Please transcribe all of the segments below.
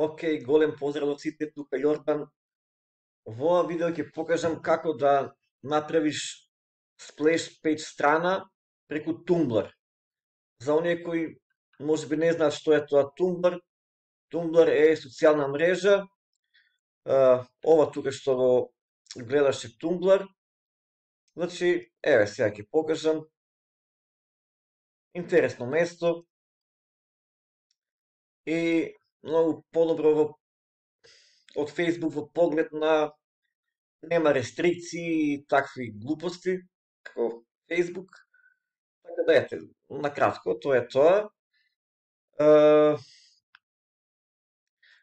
Океј, голем поздрав од сите, тука Јордан. Во ова видео ќе покажам како да направиш сплеш пејдж страна преку Tumblr. За оние кои можеби не знаат што е тоа Tumblr, Tumblr е социјална мрежа. Ова тука што го гледаш е Tumblr. Значи, еве сега ќе покажам. Интересно место. И многу подобро во од Facebook во поглед на нема рестрикции и такви глупости како Facebook. Така да ете, на кратко, тоа е тоа. Е,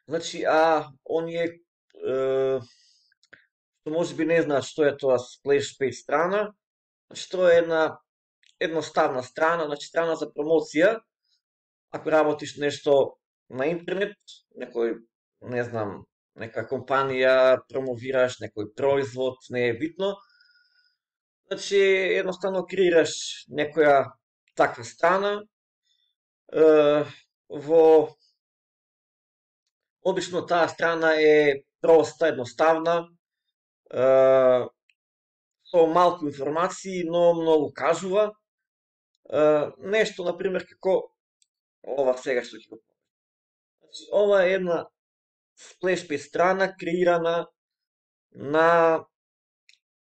значи, а оние е, што може би не знаат што е тоа Splash Page страна, значи, Што е една едноставна страна, значи страна за промоција, ако работиш нешто на интернет, некој, не знам, нека компанија промовираш, некој производ, не е битно. Значи, едноставно креираш некоја таква страна, е, во обично таа страна е проста, едноставна, е, со малку информации, но многу кажува. Е, нешто, например, како ова сега што ќе го Значи, ова е една сплешпи страна креирана на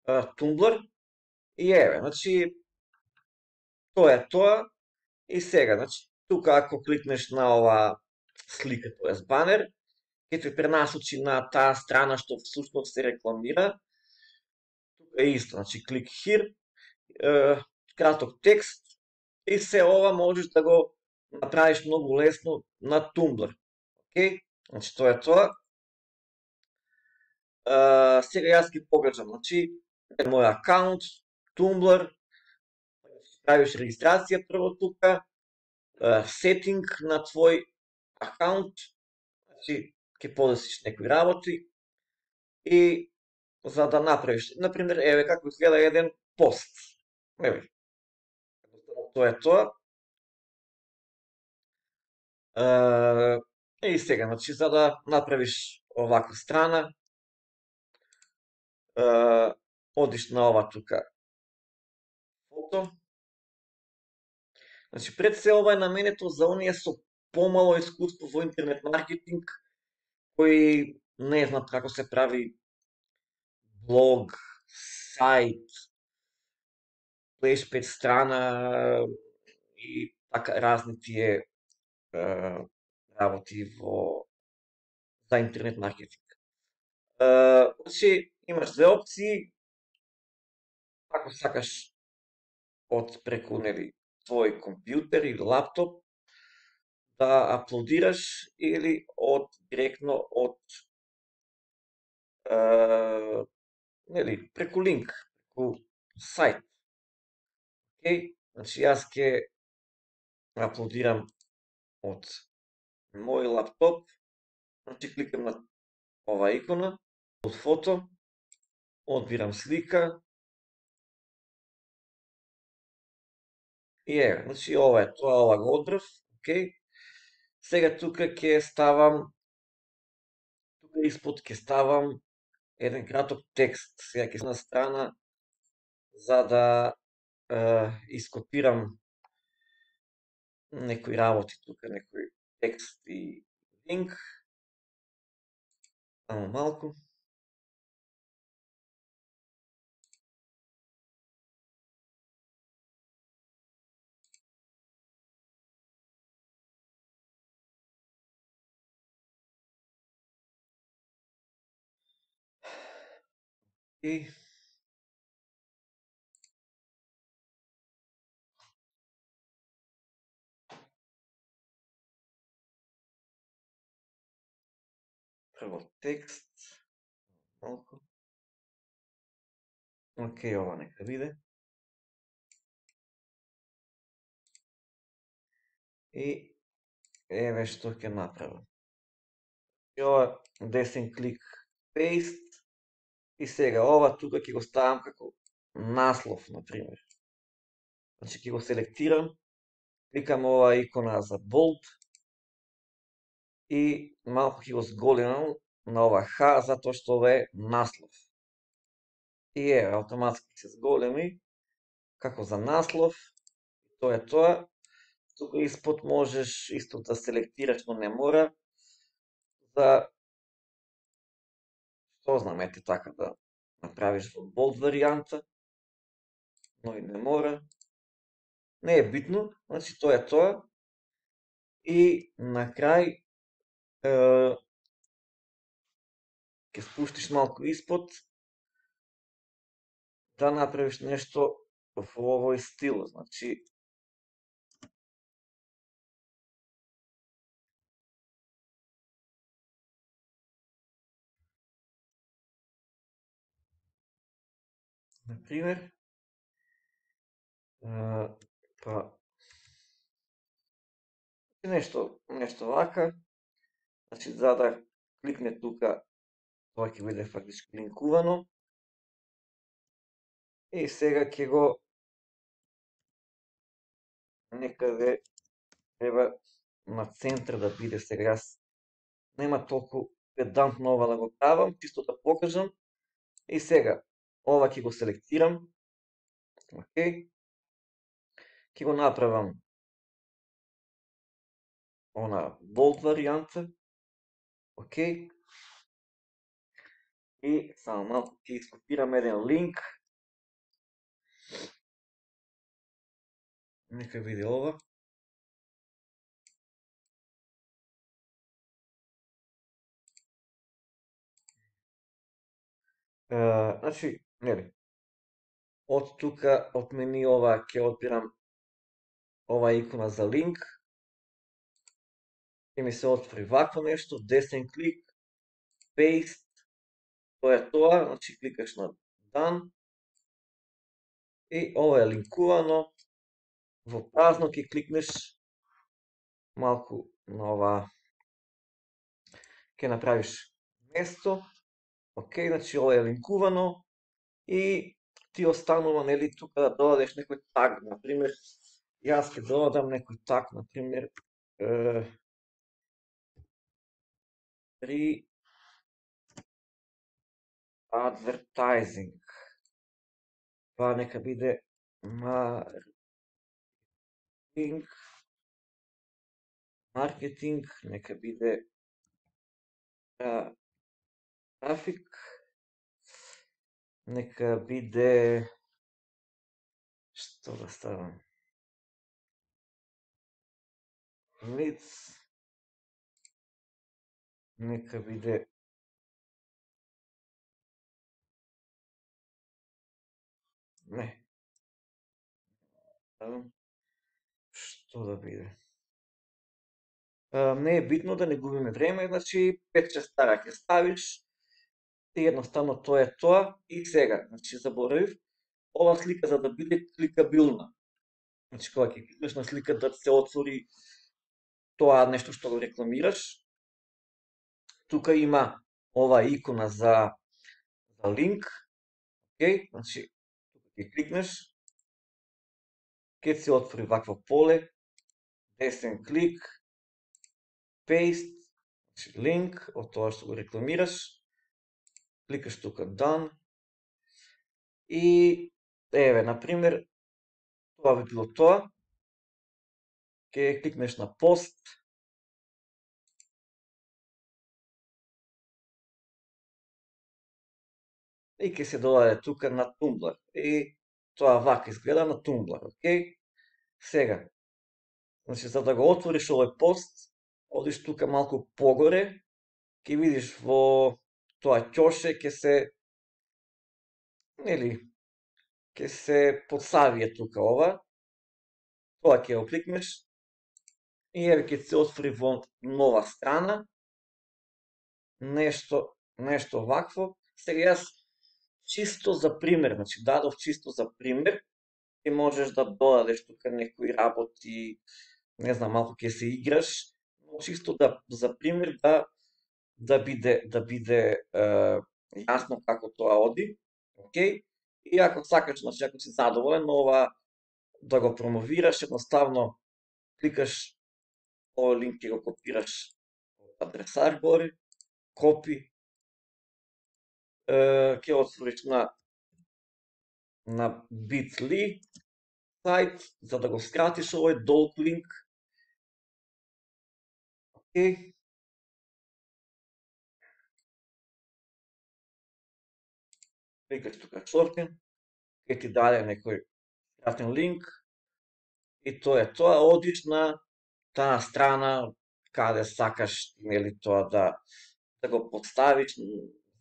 Tumblr и еве, значи тоа е тоа и сега, значи тука ако кликнеш на ова слика, тоа е банер, ќе те пренасочи на таа страна што всушност се рекламира. Тука е исто, значи клик here, краток текст и се ова можеш да го направиш многу лесно на Tumblr. Океј, значи тоа е тоа. А, сега јас ги погледам, значи, е мој акаунт, Tumblr, правиш регистрација прво тука, сетинг на твој акаунт, значи, ќе подесиш некои работи и за да направиш, например, еве како изгледа еден пост. Еве. Тоа е тоа. И сега, значи, за да направиш оваква страна, е, одиш на ова тука фото. Значи, пред се ова е наменето за оние со помало искуство во интернет маркетинг, кои не знаат како се прави блог, сајт, плешпет страна и така разни тие работи во за интернет маркетинг. Значи, имаш две опции, ако сакаш од преку нели твој компјутер или лаптоп да аплодираш или од директно од е, нели преку линк, преку сајт. Океј, значи јас ќе аплодирам од мој лаптоп, значи кликам на ова икона, од фото, одбирам слика, и е, значи ова е тоа, ова го одбрав, окей. Сега тука ќе ставам, тука испод ќе ставам еден краток текст. Сега ќе на страна за да е, ископирам некои работи тука, некои текст и линк. Само малку. И Прво текст, малку. Океј, ова нека биде. И еве што ќе направам. И ова десен клик paste и сега ова тука ќе го ставам како наслов, на пример. Значи ќе го селектирам, кликам ова икона за bold и малку ќе го зголемам на ова Х, затоа што ова е наслов. И е, автоматски се зголеми, како за наслов, тоа е тоа. Тука испод можеш исто да селектираш, но не мора. За што знам, ете така да направиш во болд варијанта, но и не мора. Не е битно, значи тоа е тоа. И на крај ќе спуштиш малку испод да направиш нешто во овој стил, значи на пример па нешто нешто вака Значи, за да кликне тука, тоа ќе биде фактички линкувано. И сега ќе го некаде треба на центар да биде сега јас нема толку педантно ова да го правам, чисто да покажам. И сега ова ќе го селектирам. Океј. Ќе го направам она болт варијанта. Океј. И само малку ќе ископирам еден линк. Нека види ова. Uh, значи, нели, од тука, од мене ова, ќе отбирам ова икона за линк, ќе ми се отвори вакво нешто, десен клик, paste, тоа е тоа, значи кликаш на done, и ова е линкувано, во празно ќе кликнеш малку на ова, ќе направиш место, окей, значи ова е линкувано, и ти останува, нели, тука да додадеш некој таг, например, јас ќе додадам некој таг, например, при advertising. Па нека биде маркетинг, маркетинг, нека биде трафик, нека биде што да ставам? Leads, нека биде не што да биде не е битно да не губиме време, значи 5-6 стара ќе ставиш и едноставно тоа е тоа и сега, значи заборавив, ова слика за да биде кликабилна. Значи кога ќе кликнеш на слика да се отвори тоа нешто што го рекламираш, тука има ова икона за, за линк, окей, значи, тука ќе кликнеш, ќе се отвори вакво поле, десен клик, paste, значи линк, од тоа што го рекламираш, кликаш тука done, и еве, например, тоа би било тоа, ќе кликнеш на пост, и ќе се додаде тука на Tumblr. И тоа вака изгледа на Tumblr, окей? Сега, значи за да го отвориш овој пост, одиш тука малку погоре, ќе видиш во тоа ќоше ќе се нели ќе се подсавие тука ова. Тоа ќе го кликнеш и еве ќе се отвори во нова страна нешто нешто вакво. Сега јас чисто за пример, значи дадов чисто за пример, ти можеш да додадеш тука некои работи, не знам, малку ќе се играш, но чисто да за пример да да биде да биде е, јасно како тоа оди, окей? И ако сакаш, значи ако си задоволен, ова да го промовираш, едноставно кликаш овој линк и го копираш од адресар горе, копи, ќе отвориш на на bit.ly сајт за да го скратиш овој долг линк. Океј. Кликаш тука шортен, ќе ти даде некој кратен линк и тоа е тоа. Одиш на таа страна каде сакаш нели тоа да да го подставиш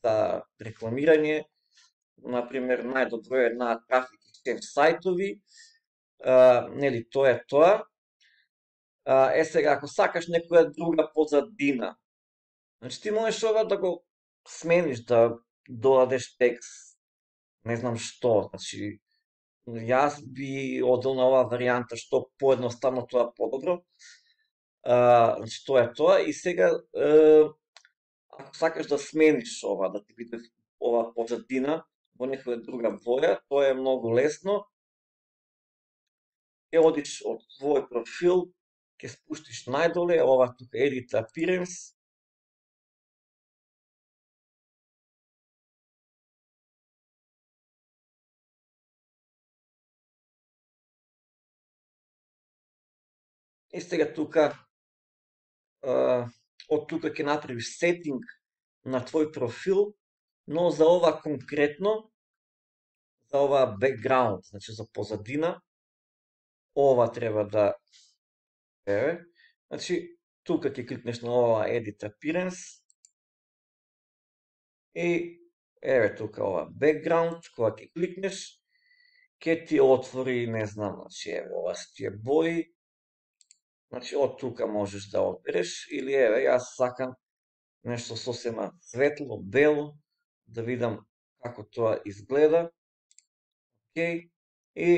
за рекламирање, например најдобро е на трафик exchange сајтови, а, нели тоа е тоа. А, е сега ако сакаш некоја друга позадина, значи ти можеш ова да го смениш, да додадеш текст, не знам што, значи јас би одел на оваа варијанта што поедноставно тоа подобро. А, значи тоа е тоа и сега е, ако сакаш да смениш ова, да ти биде ова позадина во некоја друга боја, тоа е многу лесно. Ќе одиш од твој профил, ќе спуштиш најдоле, ова тука Edit Appearance, И сега тука од тука ќе направиш сетинг на твој профил, но за ова конкретно, за ова background, значи за позадина, ова треба да еве, значи тука ќе кликнеш на ова Edit Appearance и еве тука ова background, кога ќе кликнеш, ќе ти отвори, не знам, значи еве ова се тие бои, Значи, од тука можеш да одбереш, или еве, јас сакам нешто сосема светло, бело, да видам како тоа изгледа. Океј, и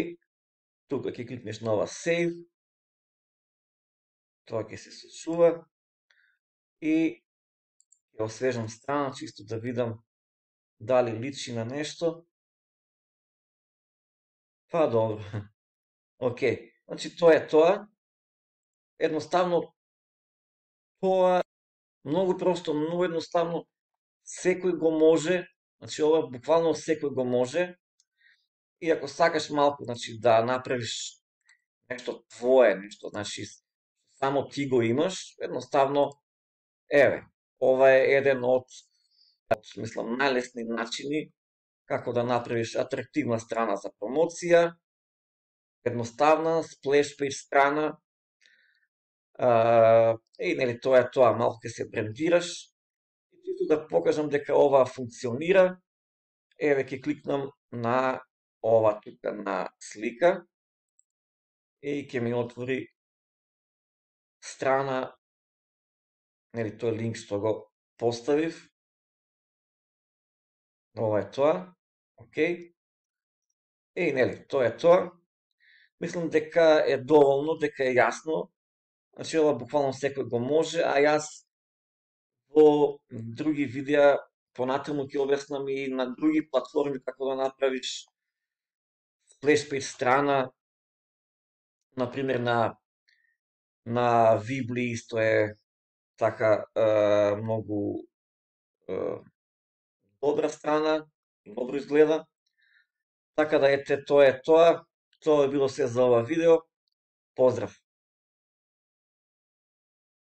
тука ќе кликнеш на ова Save, тоа ќе се сочува, и ќе освежам страна, чисто да видам дали личи на нешто. Па добро. Океј, значи тоа е тоа едноставно тоа многу просто, многу едноставно секој го може, значи ова буквално секој го може. И ако сакаш малку, значи да направиш нешто твое, нешто, значи само ти го имаш, едноставно еве, ова е еден од мислам најлесни начини како да направиш атрактивна страна за промоција, едноставна сплеш пејдж страна А, и нели тоа е тоа, малку ќе се брендираш. И чисто да покажам дека ова функционира, еве ќе кликнам на ова тука на слика и ќе ми отвори страна, нели тој линк што го поставив. Ова е тоа, окей. И нели, тоа е тоа. Мислам дека е доволно, дека е јасно Значи, ова буквално секој го може, а јас во други видеа понатаму ќе објаснам и на други платформи како да направиш сплеш страна, например на на Вибли исто е така е, многу е, добра страна, добро изгледа. Така да ете, тоа е тоа. Тоа е било се за ова видео. Поздрав!